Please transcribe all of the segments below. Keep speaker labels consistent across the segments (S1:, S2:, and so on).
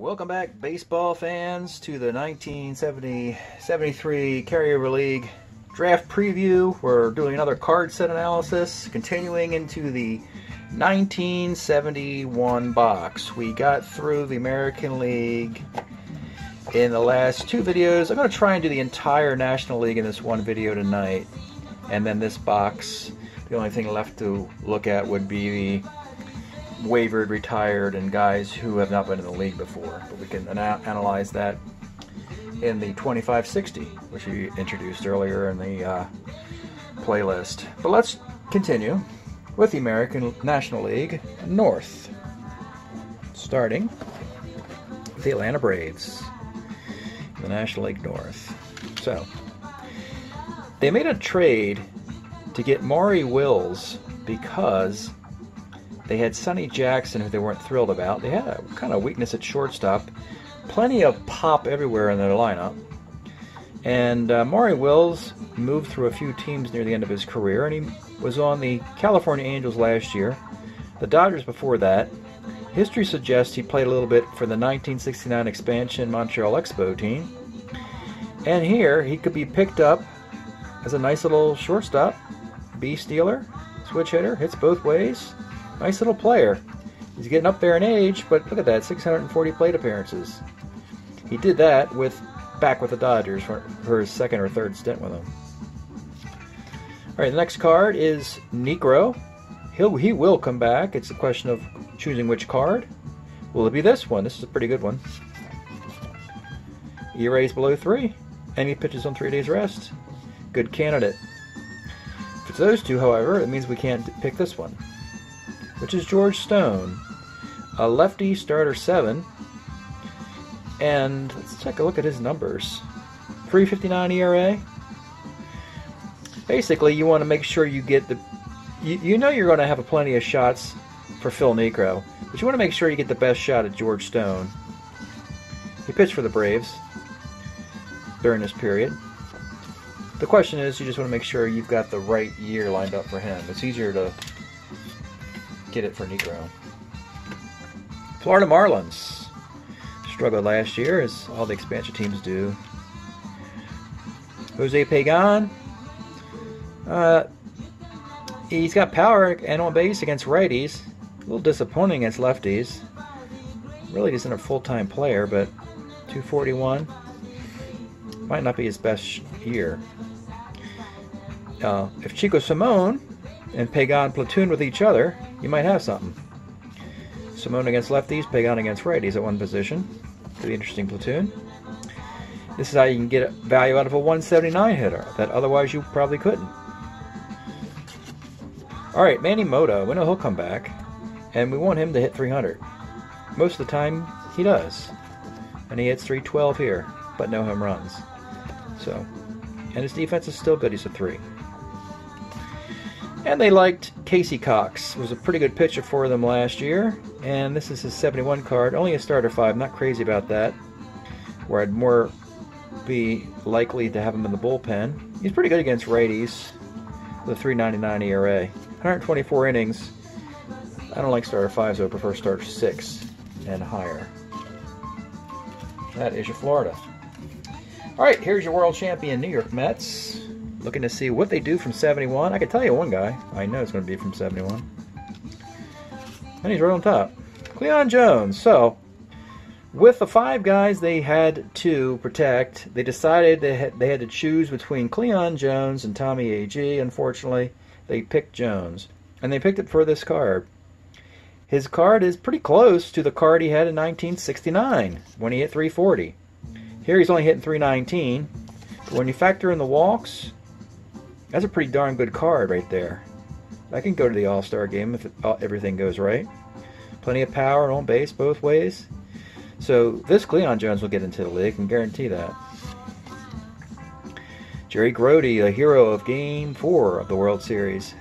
S1: Welcome back, baseball fans, to the 1970-73 Carryover League draft preview. We're doing another card set analysis, continuing into the 1971 box. We got through the American League in the last two videos. I'm going to try and do the entire National League in this one video tonight. And then this box, the only thing left to look at would be the wavered, retired, and guys who have not been in the league before. But we can ana- analyze that in the 2560, which we introduced earlier in the uh, playlist. But let's continue with the American National League North, starting with the Atlanta Braves, the National League North. So, they made a trade to get Maury Wills because they had Sonny Jackson, who they weren't thrilled about. They had a kind of weakness at shortstop, plenty of pop everywhere in their lineup. And uh, Maury Wills moved through a few teams near the end of his career, and he was on the California Angels last year, the Dodgers before that. History suggests he played a little bit for the 1969 expansion Montreal Expo team. And here he could be picked up as a nice little shortstop, B stealer, switch hitter, hits both ways. Nice little player. He's getting up there in age, but look at that 640 plate appearances. He did that with back with the Dodgers for, for his second or third stint with them. All right, the next card is Niekro. He'll, he will come back. It's a question of choosing which card. Will it be this one? This is a pretty good one. ERA is below three, and he pitches on three days rest. Good candidate. If it's those two, however, it means we can't pick this one, which is George Stone, a lefty starter seven. And let's take a look at his numbers. 359 ERA. Basically, you want to make sure you get the. You, you know you're going to have a plenty of shots for Phil Niekro, but you want to make sure you get the best shot at George Stone. He pitched for the Braves during this period. The question is, you just want to make sure you've got the right year lined up for him. It's easier to get it for Niekro. Florida Marlins struggled last year, as all the expansion teams do. Jose Pagan, uh, he's got power and on base against righties. A little disappointing against lefties. Really isn't a full-time player, but 241 might not be his best year. Uh, if Chico Salmon and Pagan platoon with each other, you might have something. Salmon against lefties, Pagan against righties at one position. Pretty interesting platoon. This is how you can get value out of a 179 hitter that otherwise you probably couldn't. All right, Manny Mota. We know he'll come back, and we want him to hit 300. Most of the time, he does, and he hits 312 here, but no home runs. So, and his defense is still good. He's a three. And they liked Casey Cox. Was a pretty good pitcher for them last year, and this is his 71 card. Only a starter five. Not crazy about that. Where I'd more be likely to have him in the bullpen. He's pretty good against righties a 3.99 ERA. 124 innings. I don't like starter fives, so I prefer starter six and higher. That is your Florida. All right, here's your world champion New York Mets. Looking to see what they do from 71. I can tell you one guy I know it's going to be from 71. And he's right on top. Cleon Jones. So, with the five guys they had to protect, they decided they had, they had to choose between Cleon Jones and Tommie Agee Unfortunately, they picked Jones. And they picked it for this card. His card is pretty close to the card he had in 1969 when he hit 340. Here he's only hitting 319. But when you factor in the walks, that's a pretty darn good card right there. I can go to the All Star game if it, everything goes right. Plenty of power and on base both ways. So this Cleon Jones will get into the league, I can guarantee that. Jerry Grote, a hero of Game 4 of the World Series.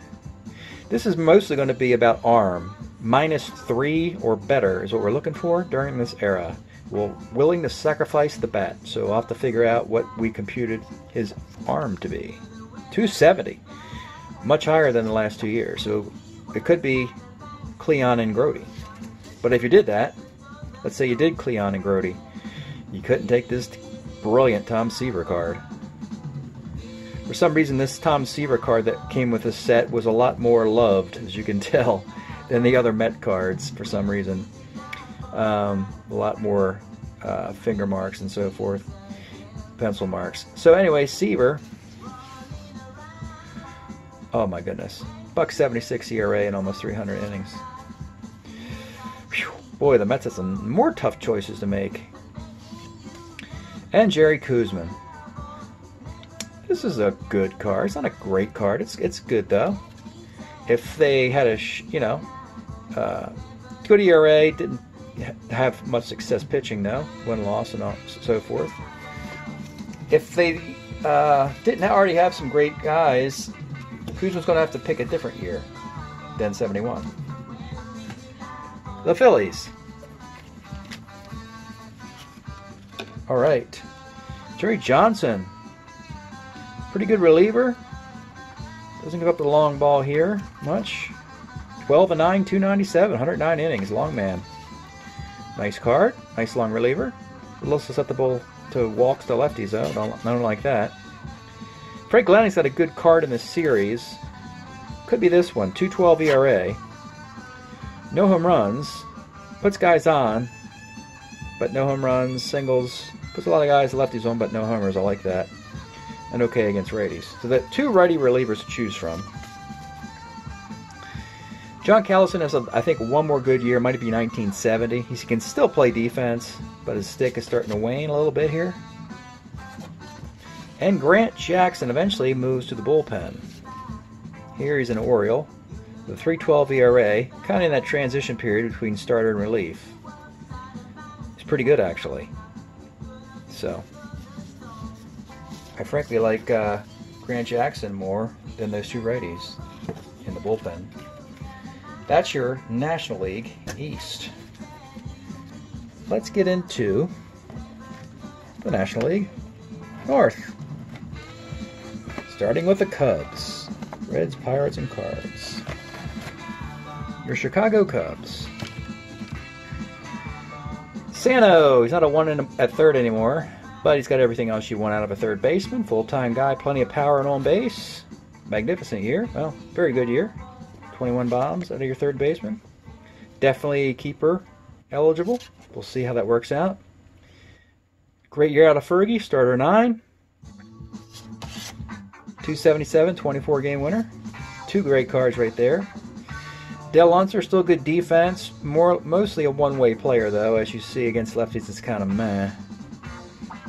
S1: This is mostly going to be about arm. Minus 3 or better is what we're looking for during this era. We're willing to sacrifice the bat, so I'll have to figure out what we computed his arm to be. 270. Much higher than the last two years. So it could be Cleon and Grote. But if you did that, let's say you did Cleon and Grote, you couldn't take this brilliant Tom Seaver card. For some reason, this Tom Seaver card that came with the set was a lot more loved, as you can tell, than the other Met cards for some reason. Um, a lot more uh, finger marks and so forth, pencil marks. So anyway, Seaver. Oh my goodness, buck 76 ERA and almost 300 innings. Whew. Boy, the Mets have some more tough choices to make. And Jerry Koosman. This is a good card. It's not a great card. It's it's good though. If they had a you know uh, good ERA, didn't have much success pitching though, win loss and so forth. If they uh, didn't already have some great guys, Koosman's going to have to pick a different year than 71. The Phillies. All right. Jerry Johnson. Pretty good reliever. Doesn't give up the long ball here much. 12 and 9, 297, 109 innings. Long man. Nice card. Nice long reliever. A little susceptible to walks to lefties, though. Don't, I don't like that. Frank Glenning's got a good card in this series. Could be this one. 212 ERA. No home runs. Puts guys on, but no home runs. Singles. Puts a lot of guys lefties on, but no homers. I like that. And okay against righties. So that two righty relievers to choose from. John Callison has, a, I think, one more good year. Might be 1970. He can still play defense, but his stick is starting to wane a little bit here. And Grant Jackson eventually moves to the bullpen. Here he's an Oriole with 312 ERA, kind of in that transition period between starter and relief. He's pretty good, actually. So, I frankly like uh, Grant Jackson more than those two righties in the bullpen. That's your National League East. Let's get into the National League North. Starting with the Cubs. Reds, Pirates, and Cards. Your Chicago Cubs. Santo, he's not a one a, at third anymore, but he's got everything else you want out of a third baseman. Full time guy, plenty of power and on base. Magnificent year. Well, very good year. 21 bombs out of your third baseman. Definitely keeper eligible. We'll see how that works out. Great year out of Fergie, starter 9. 277, 24 game winner. Two great cards right there. Del Unser, still good defense. More, mostly a one-way player though, as you see against lefties, it's kind of meh.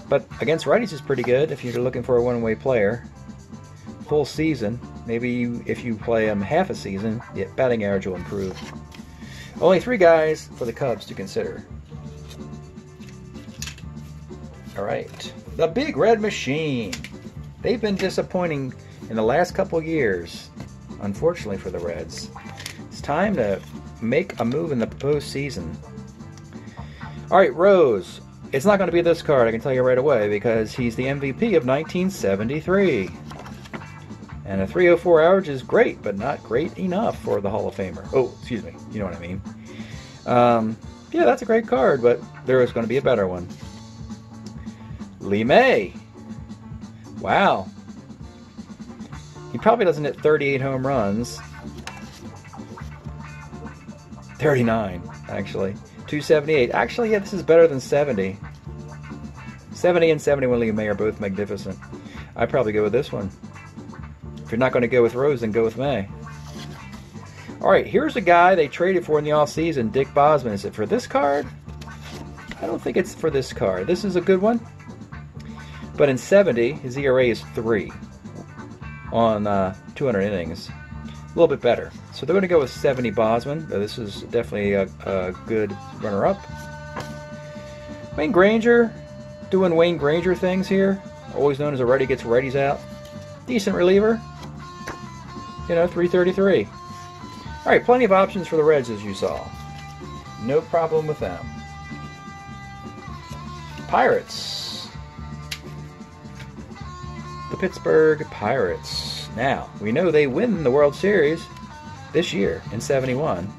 S1: But against righties, is pretty good if you're looking for a one-way player. Full season, maybe you, if you play him half a season, the batting average will improve. Only three guys for the Cubs to consider. All right, the Big Red Machine. They've been disappointing in the last couple years, unfortunately for the Reds. It's time to make a move in the postseason. All right, Rose. It's not going to be this card, I can tell you right away, because he's the MVP of 1973. And a 304 average is great, but not great enough for the Hall of Famer. Oh, excuse me. You know what I mean. Um, yeah, that's a great card, but there is going to be a better one. Lee May. Wow. He probably doesn't hit 38 home runs. 39, actually. 278. Actually, yeah, this is better than 70. 70 and 71 Lee May are both magnificent. I'd probably go with this one. If you're not going to go with Rose, then go with May. All right, here's a guy they traded for in the offseason, Dick Bosman. Is it for this card? I don't think it's for this card. This is a good one. But in 70, his ERA is 3 on uh, 200 innings. A little bit better. So they're going to go with 70 Bosman. This is definitely a, a good runner up. Wayne Granger, doing Wayne Granger things here. Always known as a righty gets righties out. Decent reliever. You know, 333. All right, plenty of options for the Reds as you saw. No problem with them. Pirates. Pittsburgh Pirates. Now, we know they win the World Series this year in 71.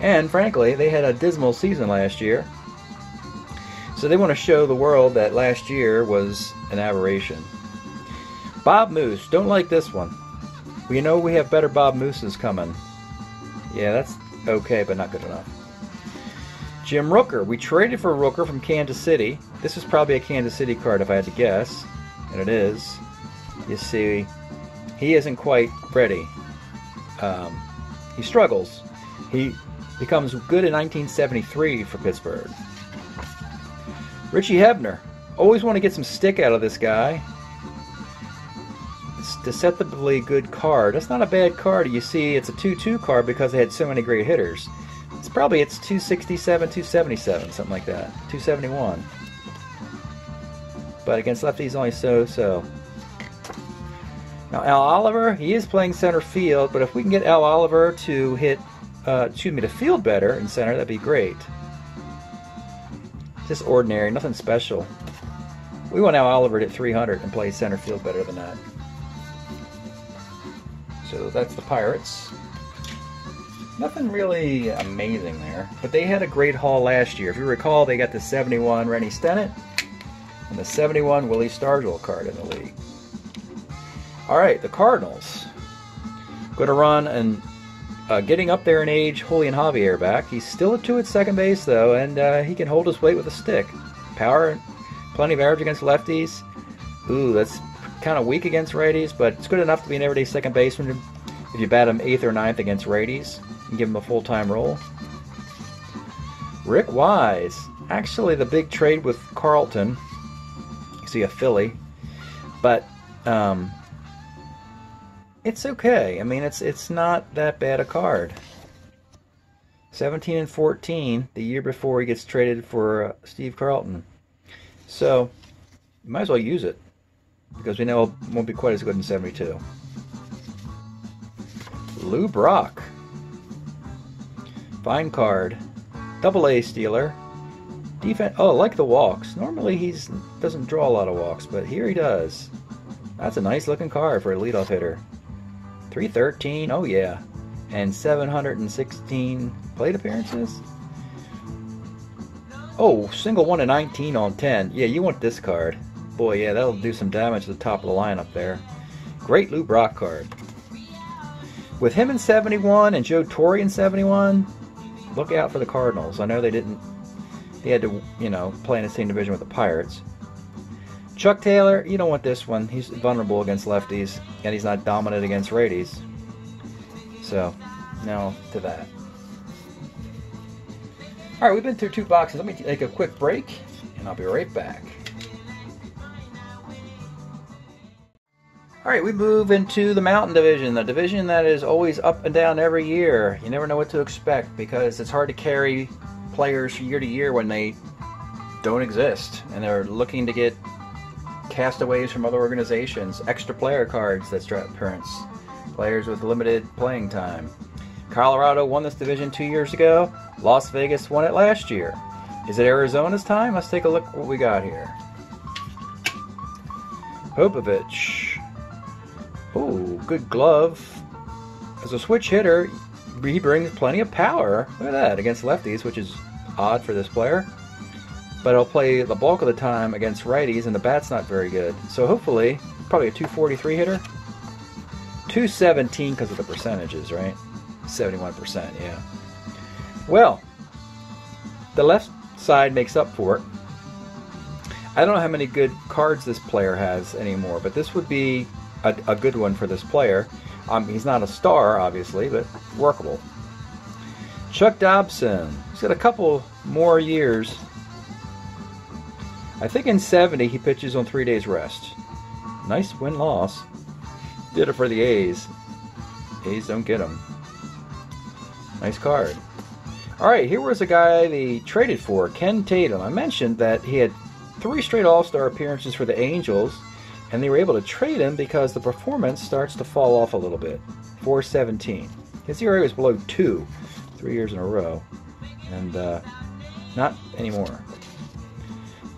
S1: And frankly, they had a dismal season last year. So they want to show the world that last year was an aberration. Bob Moose, don't like this one. We know we have better Bob Mooses coming. Yeah, that's okay, but not good enough. Jim Rooker. We traded for Rooker from Kansas City. This is probably a Kansas City card if I had to guess. And it is. You see, he isn't quite ready. Um, he struggles. He becomes good in 1973 for Pittsburgh. Richie Hebner. Always want to get some stick out of this guy. It's deceptively good card. That's not a bad card. You see, it's a 2-2 card because they had so many great hitters. It's probably it's 267, 277, something like that. 271. But against lefties, only so-so. Now, Al Oliver, he is playing center field, but if we can get Al Oliver to hit, uh, excuse me, to field better in center, that'd be great. Just ordinary, nothing special. We want Al Oliver to hit 300 and play center field better than that. So that's the Pirates. Nothing really amazing there, but they had a great haul last year. If you recall, they got the 71 Rennie Stennett and the 71 Willie Stargell card in the league. All right, the Cardinals. Going to run and uh, getting up there in age, Julian Javier back. He's still a two at second base though, and uh, he can hold his weight with a stick. Power, plenty of average against lefties. Ooh, that's kind of weak against righties, but it's good enough to be an everyday second baseman if you bat him eighth or ninth against righties and give him a full-time role. Rick Wise, actually the big trade with Carlton. See a Philly, but um, it's okay. I mean, it's it's not that bad a card. 17 and 14 the year before he gets traded for uh, Steve Carlton. So, you might as well use it because we know it won't be quite as good in 72. Lou Brock. Fine card. Double A stealer. Defense. Oh, like the walks. Normally he's doesn't draw a lot of walks, but here he does. That's a nice looking card for a leadoff hitter. 313, oh yeah. And 716 plate appearances. Oh, single 1 to 19 on 10. Yeah, you want this card. Boy, yeah, that'll do some damage to the top of the lineup there. Great Lou Brock card. With him in 71 and Joe Torre in 71, look out for the Cardinals. I know they didn't, they had to, you know, play in the same division with the Pirates. Chuck Taylor, you don't want this one. He's vulnerable against lefties, and he's not dominant against righties. So, now to that. All right, we've been through two boxes. Let me take a quick break, and I'll be right back. All right, we move into the Mountain Division, the division that is always up and down every year. You never know what to expect because it's hard to carry players year to year when they don't exist and they're looking to get castaways from other organizations, extra player cards that draft appearance, players with limited playing time. Colorado won this division two years ago. Las Vegas won it last year. Is it Arizona's time? Let's take a look what we got here. Popovich. Oh, good glove. As a switch hitter, he brings plenty of power. Look at that against lefties, which is odd for this player but I'll play the bulk of the time against righties, and the bat's not very good. So hopefully, probably a 243 hitter. 217 because of the percentages, right? 71%, yeah. Well, the left side makes up for it. I don't know how many good cards this player has anymore, but this would be a, a good one for this player. He's not a star, obviously, but workable. Chuck Dobson. He's got a couple more years I think in 70 he pitches on three days rest. Nice win loss. Did it for the A's. A's don't get him. Nice card. All right, here was a guy they traded for, Ken Tatum. I mentioned that he had three straight All Star appearances for the Angels, and they were able to trade him because the performance starts to fall off a little bit. 417. His ERA was below two, three years in a row, and uh, not anymore.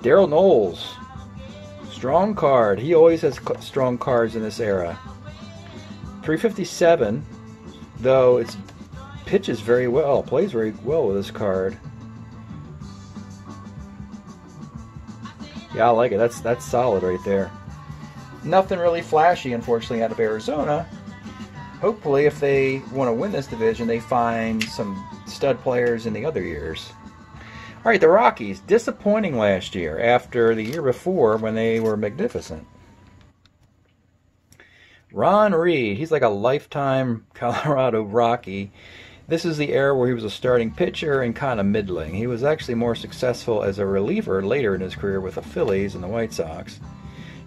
S1: Darold Knowles. Strong card. He always has strong cards in this era. 357, though it's pitches very well, plays very well with this card. Yeah, I like it. That's that's solid right there. Nothing really flashy, unfortunately, out of Arizona. Hopefully, if they want to win this division, they find some stud players in the other years. All right, the Rockies, disappointing last year after the year before when they were magnificent. Ron Reed, he's like a lifetime Colorado Rocky. This is the era where he was a starting pitcher and kind of middling. He was actually more successful as a reliever later in his career with the Phillies and the White Sox.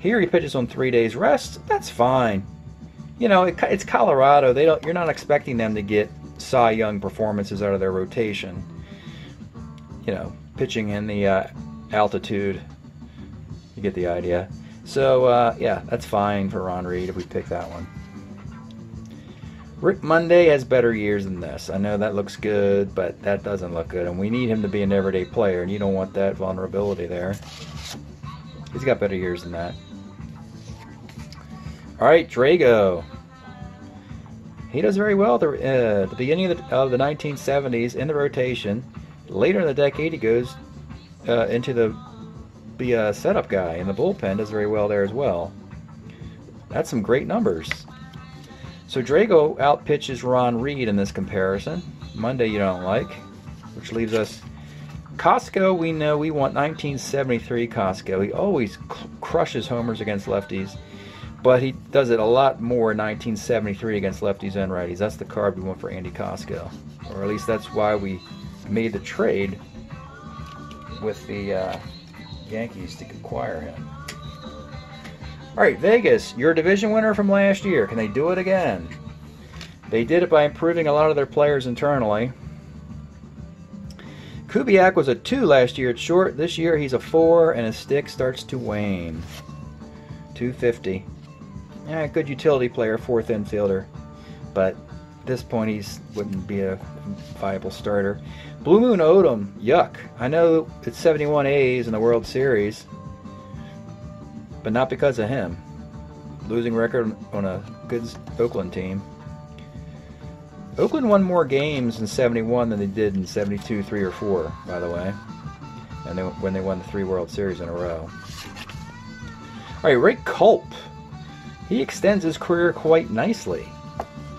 S1: Here he pitches on three days rest. That's fine. You know, it, it's Colorado. They don't. You're not expecting them to get Cy Young performances out of their rotation. You know, pitching in the uh, altitude. You get the idea. So uh, yeah, that's fine for Ron Reed if we pick that one. Rick Monday has better years than this. I know that looks good, but that doesn't look good, and we need him to be an everyday player, and you don't want that vulnerability there. He's got better years than that. All right, Drago. He does very well at the, uh, the beginning of the, of the, 1970s in the rotation. Later in the decade, he goes uh, into the be a setup guy in the bullpen. Does very well there as well. That's some great numbers. So Drago outpitches Ron Reed in this comparison. Monday you don't like, which leaves us Kosco. We know we want 1973 Kosco. He always crushes homers against lefties, but he does it a lot more in 1973 against lefties and righties. That's the card we want for Andy Kosco, or at least that's why we made the trade with the uh, Yankees to acquire him. All right, Vegas, your division winner from last year. Can they do it again? They did it by improving a lot of their players internally. Kubiak was a 2 last year at short. This year he's a 4, and his stick starts to wane. 250. Yeah, good utility player, fourth infielder. But at this point, he wouldn't be a viable starter. Blue Moon Odom, yuck. I know it's 71 A's in the World Series, but not because of him. Losing record on a good Oakland team. Oakland won more games in 71 than they did in 72, 3 or 4, by the way. And they, when they won the three World Series in a row. All right, Ray Culp. He extends his career quite nicely.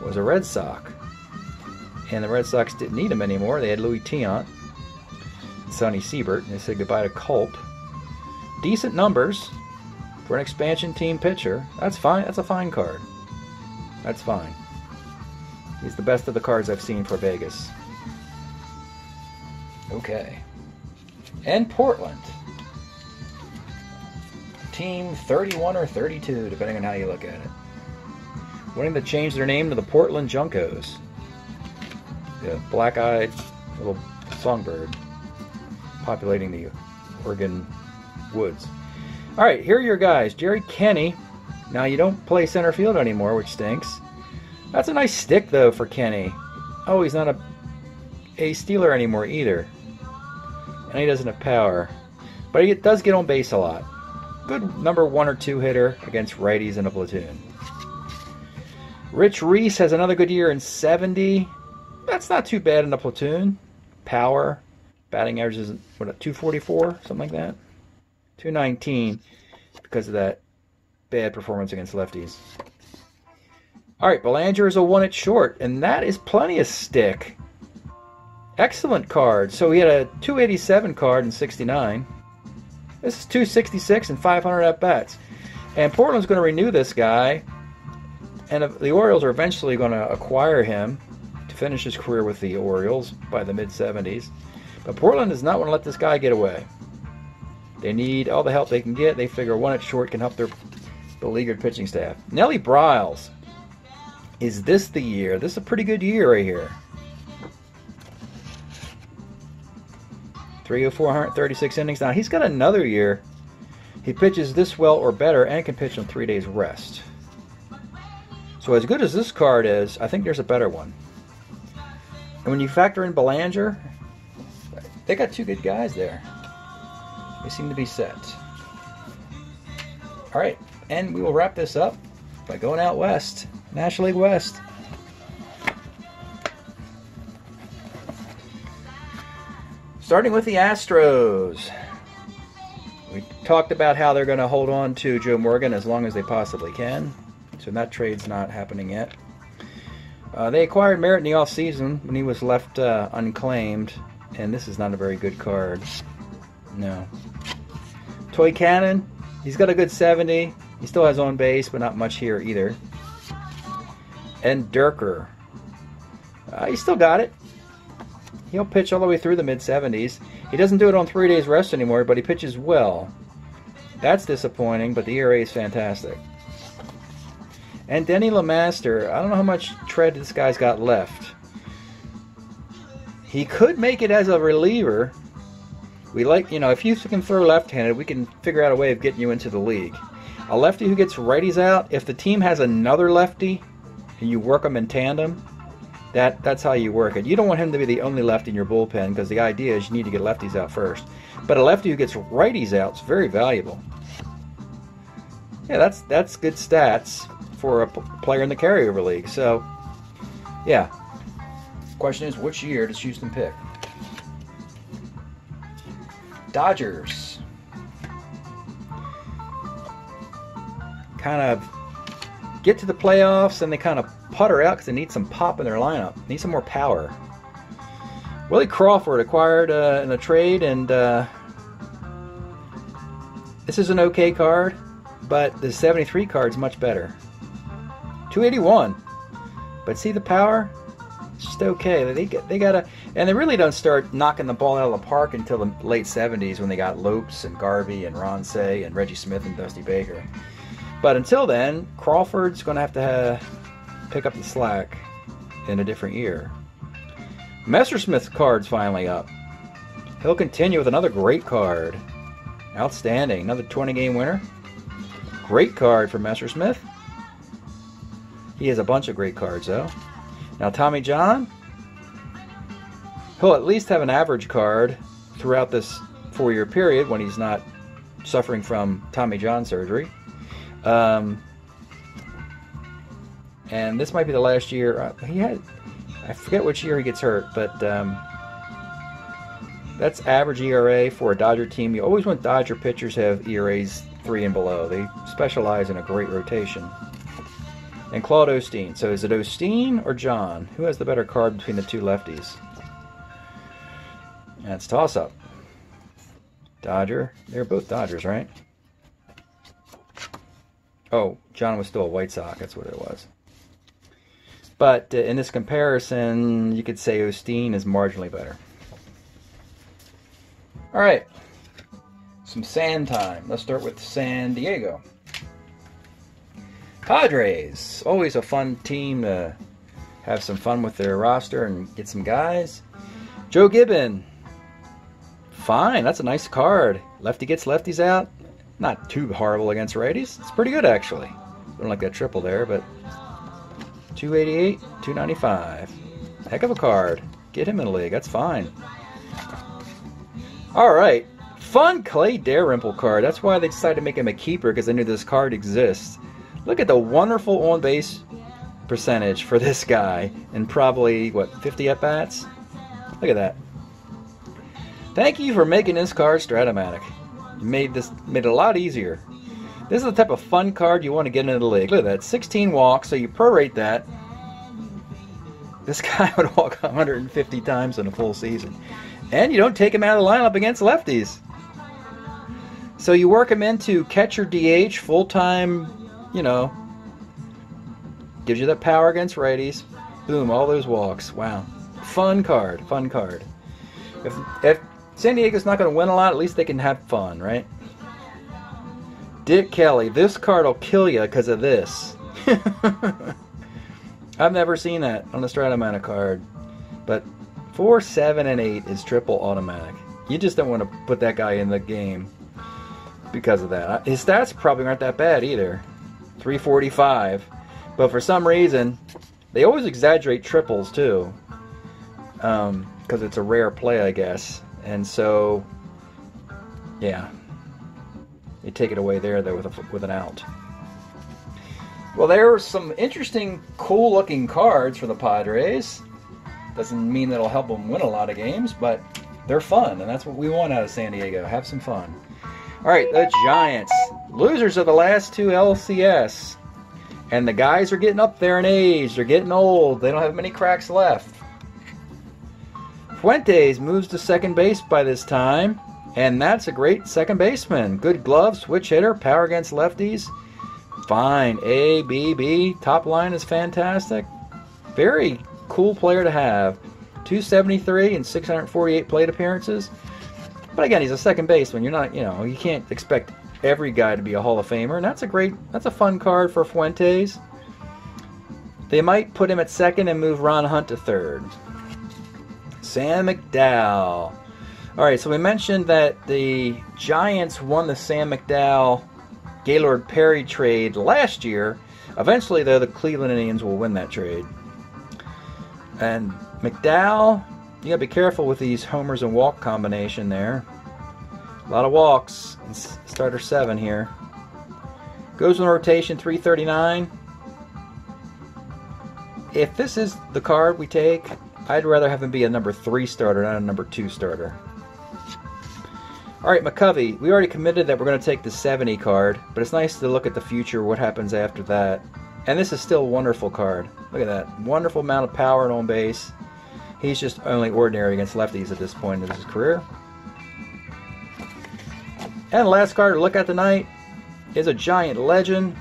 S1: Was a Red Sox. And the Red Sox didn't need him anymore. They had Louis Tiant, Sonny Siebert, and they said goodbye to Culp. Decent numbers, for an expansion team pitcher, that's fine. That's a fine card. That's fine. He's the best of the cards I've seen for Vegas. Okay. And Portland. Team 31 or 32, depending on how you look at it. Wanting to change their name to the Portland Juncos. The black eyed little songbird populating the Oregon woods. All right, here are your guys. Jerry Kenney. Now, you don't play center field anymore, which stinks. That's a nice stick, though, for Kenney. Oh, he's not a, a stealer anymore either. And he doesn't have power. But he does get on base a lot. Good number one or two hitter against righties in a platoon. Rich Reese has another good year in 70. That's not too bad in a platoon. Power. Batting average is, what, 244? Something like that. 219 because of that bad performance against lefties. All right, Belanger is a one at short, and that is plenty of stick. Excellent card. So he had a 287 card in 69. This is 266 and 500 at bats. And Portland's going to renew this guy, and the Orioles are eventually going to acquire him to finish his career with the Orioles by the mid 70s. But Portland does not want to let this guy get away. They need all the help they can get. They figure one at short can help their beleaguered pitching staff. Nellie Briles. Is this the year? This is a pretty good year right here. 304, innings. Now he's got another year. He pitches this well or better and can pitch on three days rest. So as good as this card is, I think there's a better one. And when you factor in Belanger, they got two good guys there. They seem to be set. All right, and we will wrap this up by going out west, National League West. Starting with the Astros. We talked about how they're going to hold on to Joe Morgan as long as they possibly can. So that trade's not happening yet. Uh, they acquired Merritt in the offseason when he was left uh, unclaimed, and this is not a very good card. No. Toy Cannon, he's got a good 70. He still has on base, but not much here either. And Dierker. Uh, he still got it. He'll pitch all the way through the mid 70s. He doesn't do it on three days rest anymore, but he pitches well. That's disappointing, but the ERA is fantastic. And Denny Lemaster, I don't know how much tread this guy's got left. He could make it as a reliever. We like, you know, if you can throw left-handed, we can figure out a way of getting you into the league. A lefty who gets righties out, if the team has another lefty and you work them in tandem, that that's how you work it. You don't want him to be the only lefty in your bullpen because the idea is you need to get lefties out first. But a lefty who gets righties out is very valuable. Yeah, that's that's good stats for a player in the carryover league. So, yeah. Question is, which year does Houston pick? Dodgers. Kind of get to the playoffs and they kind of putter out because they need some pop in their lineup. Need some more power. Willie Crawford acquired uh, in a trade, and uh, this is an okay card, but the 73 card is much better. 281. But see the power? It's just okay. They they gotta and they really don't start knocking the ball out of the park until the late 70s when they got Lopes and Garvey and Ron Cey and Reggie Smith and Dusty Baker. But until then, Crawford's going to have to have, pick up the slack in a different year. Messersmith's card's finally up. He'll continue with another great card. Outstanding. Another 20 game winner. Great card for Messersmith. He has a bunch of great cards, though. Now, Tommy John, he'll at least have an average card throughout this four year period when he's not suffering from Tommy John surgery. Um, and this might be the last year. Uh, he had, I forget which year he gets hurt, but um, that's average ERA for a Dodger team. You always want Dodger pitchers have ERAs three and below. They specialize in a great rotation. And Claude Osteen. So is it Osteen or John? Who has the better card between the two lefties? That's toss up. Dodger. They're both Dodgers, right? Oh, John was still a White Sox. That's what it was. But uh, in this comparison, you could say Osteen is marginally better. All right. Some sand time. Let's start with San Diego. Padres. Always a fun team to have some fun with their roster and get some guys. Joe Gibbon. Fine. That's a nice card. Lefty gets lefties out. Not too horrible against righties. It's pretty good, actually. Don't like that triple there, but 288, 295. Heck of a card. Get him in the league. That's fine. All right. Fun Clay Dalrymple card. That's why they decided to make him a keeper because they knew this card exists. Look at the wonderful on base percentage for this guy and probably, what, 50 at bats? Look at that. Thank you for making this card Stratomatic made this made it a lot easier. This is the type of fun card you want to get into the league. Look at that, 16 walks, so you prorate that. This guy would walk 150 times in a full season. And you don't take him out of the lineup against lefties. So you work him into catcher DH, full time, you know, gives you that power against righties. Boom, all those walks. Wow. Fun card, fun card. If, if San Diego's not going to win a lot. At least they can have fun, right? Dick Kelly, this card will kill you because of this. I've never seen that on a Stratomatic card. But 4, 7, and 8 is triple automatic. You just don't want to put that guy in the game because of that. His stats probably aren't that bad either. 345. But for some reason, they always exaggerate triples too. Because um, it's a rare play, I guess. And so, yeah, they take it away there though with a, with an out. Well, there are some interesting, cool-looking cards for the Padres. Doesn't mean that'll help them win a lot of games, but they're fun, and that's what we want out of San Diego. Have some fun. All right, the Giants, losers of the last two LCS. And the guys are getting up there in age. They're getting old. They don't have many cracks left. Fuentes moves to second base by this time. And that's a great second baseman. Good glove, switch hitter, power against lefties. Fine. A, B, B. Top line is fantastic. Very cool player to have. 273 and 648 plate appearances. But again, he's a second baseman. You're not, you know, you can't expect every guy to be a Hall of Famer, and that's a great, that's a fun card for Fuentes. They might put him at second and move Ron Hunt to third. Sam McDowell. All right, so we mentioned that the Giants won the Sam McDowell Gaylord Perry trade last year. Eventually, though, the Cleveland Indians will win that trade. And McDowell, you gotta be careful with these homers and walk combination there. A lot of walks. Starter seven here. Goes in rotation 339. If this is the card we take, I'd rather have him be a number three starter, not a number two starter. All right, McCovey, we already committed that we're going to take the 70 card, but it's nice to look at the future, what happens after that. And this is still a wonderful card. Look at that. Wonderful amount of power and on base. He's just only ordinary against lefties at this point in his career. And the last card to look at tonight is a giant legend,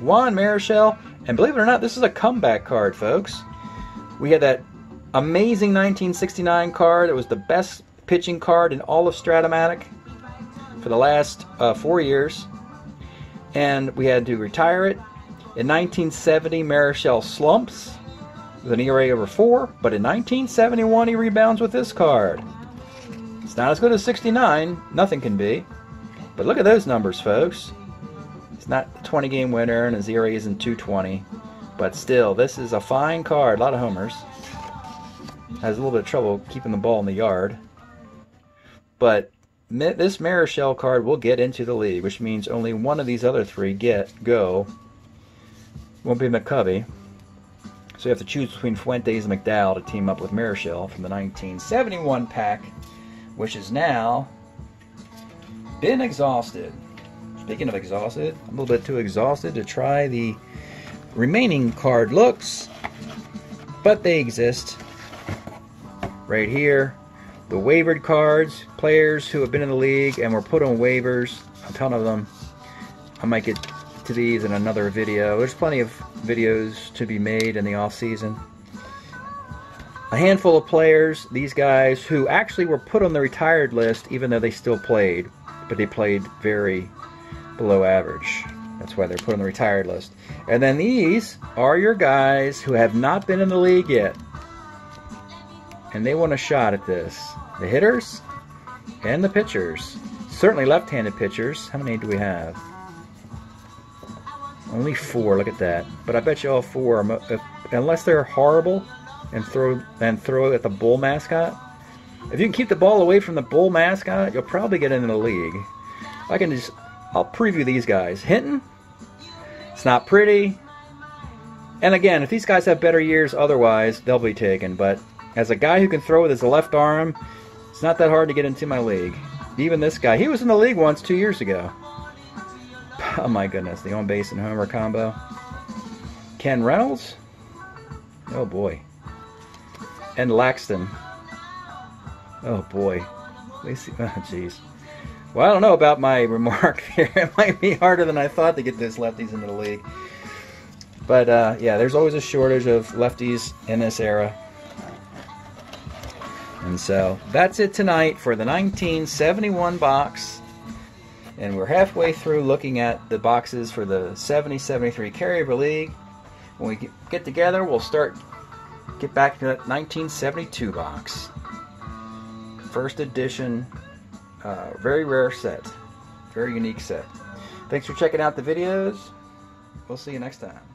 S1: Juan Marichal. And believe it or not, this is a comeback card, folks. We had that amazing 1969 card. It was the best pitching card in all of Strat-O-Matic for the last uh, four years, and we had to retire it. In 1970, Marichal slumps with an ERA over four, but in 1971, he rebounds with this card. It's not as good as 69, nothing can be, but look at those numbers, folks. It's not a 20 game winner, and his ERA isn't 220, but still, this is a fine card. A lot of homers. Has a little bit of trouble keeping the ball in the yard. But this Marichal card will get into the league, which means only one of these other three get go. Won't be McCovey. So you have to choose between Fuentes and McDowell to team up with Marichal from the 1971 pack, which is now been exhausted. Speaking of exhausted, I'm a little bit too exhausted to try the remaining card looks, but they exist right here the waivered cards, players who have been in the league and were put on waivers, a ton of them. I might get to these in another video. There's plenty of videos to be made in the off season. A handful of players, these guys, who actually were put on the retired list even though they still played, but they played very below average. That's why they're put on the retired list. And then these are your guys who have not been in the league yet. And they want a shot at this the hitters and the pitchers. Certainly left-handed pitchers. How many do we have? Only four. Look at that. But I bet you all four, if, unless they're horrible and throw and throw at the bull mascot. If you can keep the ball away from the bull mascot, you'll probably get into the league. I can just, I'll preview these guys. Hinton, it's not pretty. And again, if these guys have better years otherwise, they'll be taken. But as a guy who can throw with his left arm it's not that hard to get into my league. Even this guy, he was in the league once two years ago. Oh my goodness, the on base and homer combo. Ken Reynolds? Oh boy. And Laxton. Oh boy. Let. Oh jeez. Well, I don't know about my remark here. It might be harder than I thought to get this lefties into the league. But uh, yeah, there's always a shortage of lefties in this era. And so that's it tonight for the 1971 box. And we're halfway through looking at the boxes for the 70 73 Carrier League. When we get together, we'll start, get back to that 1972 box. First edition, uh, very rare set. Very unique set. Thanks for checking out the videos. We'll see you next time.